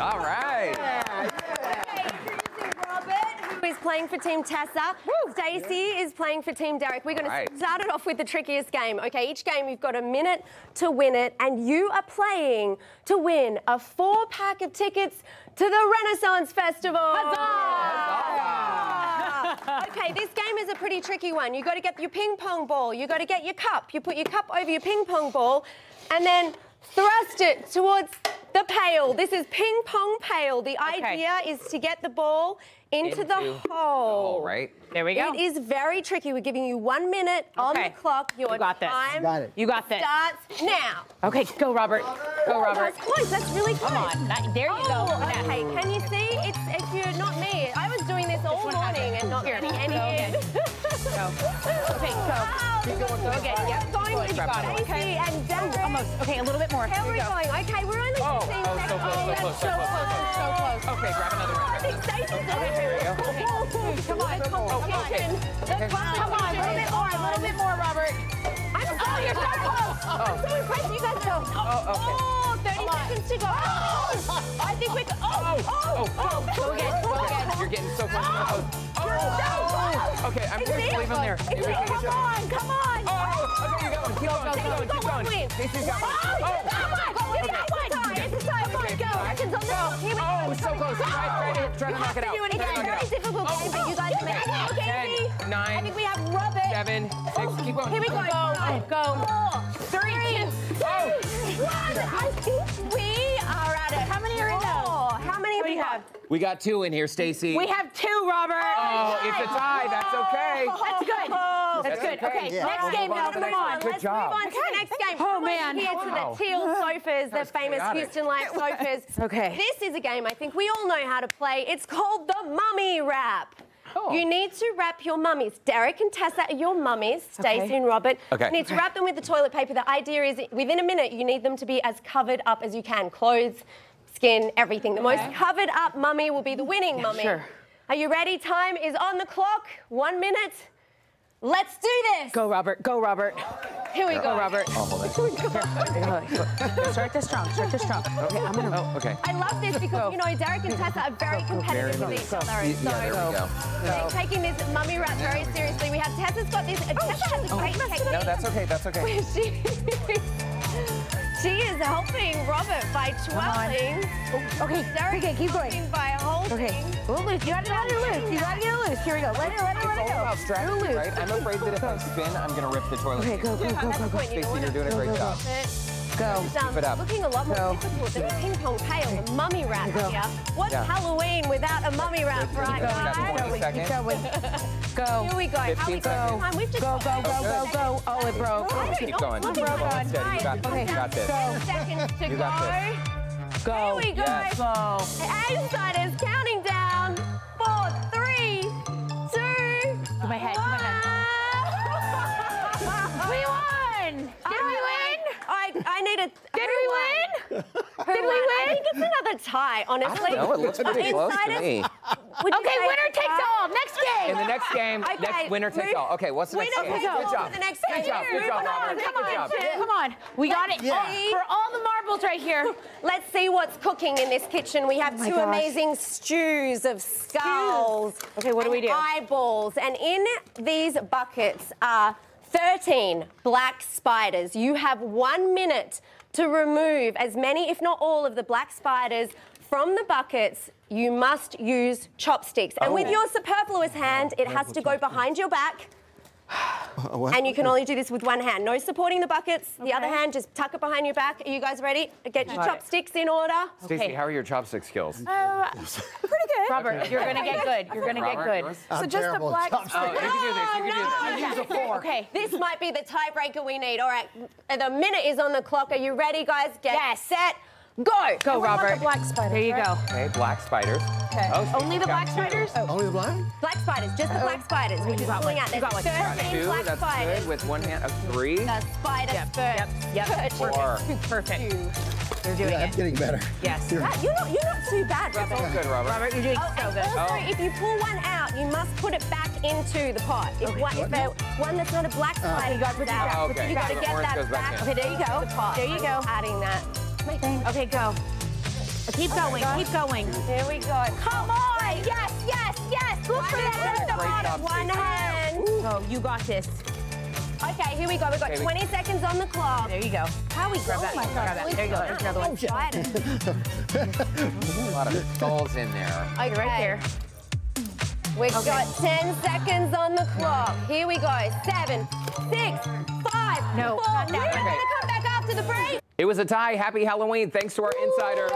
All right. Robert, who is playing for Team Tessa. Stacey is playing for Team Derrick. We're going to start it off with the trickiest game. Okay, each game you've got a minute to win it, and you are playing to win a four pack of tickets to the Renaissance Festival. Huzzah! okay, this game is a pretty tricky one. You got to get your ping pong ball. You got to get your cup. You put your cup over your ping pong ball, and then thrust it towards the pail. This is ping pong pail. The idea is to get the ball into, the Into hole. All right. There we go. It is very tricky. We're giving you one minute on the clock. Your You got this. time Got it. You got this. starts now. Okay, go, Robert. Go, Robert. That's close. That's really close. Come on. That- there you oh, go. Okay, can you see? It's if you're not me. I was doing this all one has morning it. and not Here, getting any. again. Go. Okay, go. Keep going. Go again. Yep. Going got it. Stacey and Derrick. Almost. Okay, a little bit more. How Here are we we going? Okay, we're only 15 Oh, oh, so close, so oh, close, so so close, so So close. Okay, grab another one. I think Stacey's on it. Come on. Oh, okay. Okay. Come on. A little bit more. A little bit more, Robert. I'm oh, you're so close. Oh. I'm so impressed you guys go. Oh, okay. Oh, 30 seconds to go. Oh. I think we can. Oh, oh, Oh, oh. Go again. Go again. You're getting so close. Oh, so close. Okay, I'm It's going leave him there. It's me. Come on, come on. Oh, okay, you got one. Keep going, keep going, keep going. Stacey's got one. Oh, you got oh. one. It's time. It's. Come on, go. Seconds on the clock. Here we oh, go. Oh, so close. Try, try to, try to knock it out. It's Try to a very difficult game, but you guys oh. are making it. Okay, Ten, nine, I think we have Robert. Seven, six, keep going. Here we go. Five, Go. four, Three. two, one. I think we are at it. How many are in there? Do we you have? have? We got two in here, Stacy. We have two, Robert. Oh, oh it's a tie. That's okay. Oh, that's good. That's That's good. okay. Okay, Yeah. next game move on now. Come next one. on. Good Let's job. move on to the next game. Oh, man. Here to Wow. the teal sofas, the famous chaotic. Houston Life sofas. Okay. This is a game I think we all know how to play. It's called the mummy wrap. Oh. You need to wrap your mummies. Derrick and Tessa are your mummies, Stacey Okay. and Robert. Okay. You need to wrap them with the toilet paper. The idea is within a minute, you need them to be as covered up as you can. Clothes, skin, everything. The most covered up mummy will be the winning mummy. sure. Are you ready? Time is on the clock. One minute. Let's do this. Go, Robert. Go, Robert. Here we go. Go, Robert. Oh, hold. Start this strong. Start this strong. Okay, I'm gonna. Oh, okay. I love this because, you know, Derrick and Tessa are very competitive with each other. And so Yeah, there we go. they're taking this mummy wrap very seriously. We have Tessa's got this. uh, Tessa has a great technique. No, that's okay. That's okay. where she, she is helping Robert by twirling. Okay, Derrick okay, keep going. by holding. Okay. A little loose. You gotta let it loose. You gotta get it loose. Here we go. Let it, let it, let It's it all go. about strategy, Little loose. right? I'm afraid that if I spin, I'm gonna rip the toilet. Okay, go, go, go, That's go, the go. point. You don't Stacey, want you're doing a great job. Go. It's, um, Keep it up. looking a lot more Go. difficult than the ping pong pail, the mummy wrap Go. here. What's Yeah. Halloween without a mummy wrap, right, Keep going. guys? Got 20 Keep seconds. going. Go. Here we go. How are we 15 doing? seconds. Time? We've just Go, go, go, go, go. Oh, it broke. Keep going. Look Keep going. that. Steady. You got this. Okay. You got this. Go. seconds to You go. got this. Go. Here we go. Yes. Go. Einstein is counting down. Four, three, two, To my head. To my head. one. We won. Did we win? I, I need a. Did we win? Did we win? I think it's another tie, honestly. No, it looks pretty close to me. Would you Okay, say winner takes tie? all. Next game. In the next game, Okay, next winner takes move- all. Okay, what's the next game? Good job. The next Good job. Good job, Come on, come Good on. job. Come on. We got it. Yeah. For all the marbles right here. Let's see what's cooking in this kitchen. We have Oh my two gosh. amazing stews of skulls. Okay, what do we and do? Eyeballs. And in these buckets are 13 black spiders. You have one minute to remove as many, if not all, of the black spiders from the buckets. You must use chopsticks. And with Oh. your superfluous hand, it has to go behind your back. And you can only do this with one hand. No supporting the buckets. The other hand, just tuck it behind your back. Are you guys ready? Get your Got it. chopsticks in order. Stacey, Okay. how are your chopstick skills? Uh, pretty good. Robert, you're gonna get good. You're gonna get good. yours? I'm terrible at chopsticks. Oh, you can do this. You can do this. Use a fork. Okay. This might be the tiebreaker we need. All right, the minute is on the clock. Are you ready, guys? Get Yes. set, go. Go, Robert. black spider. There you go. Okay, black spiders. Okay. Oh, Stacey's oh. Only the black two. spiders? Only the blind? Black spiders, just the black oh. spiders. We're just pulling out. You got one. Got two. black That's spiders. good. With one hand, a three. The spider Yep, spurt. yep, yep. Four. Perfect. Two. You're doing Yeah, I'm getting better. Yes. You're- That- You're not, you're not too bad, Robert. Oh, good, Robert. Robert, you're doing Oh, so good. also, Oh. if you pull one out, you must put it back into the pot. If, one, if a, one that's not a black ah. spider you got goes it. out, Oh, okay. you got to So the get that back back. Okay, there you go. the pot. There you go. Adding that. Okay, go. Keep going, keep going. Here we go. Come on. Yes, yes, yes. Good for that. Great One, job, one Stacey. hand. Oh, you got this. Okay, here we go. We've got Okay, we- 20 seconds on the clock. There you go. How we grab that? my grab that. There you go. There's another one. Excited. A lot of skulls in there. Okay. Right there. We've got 10 seconds on the clock. Here we go. Seven, six, five, No, four. not that We're one. going to come back after the break. It was a tie. Happy Halloween. Thanks to our insider.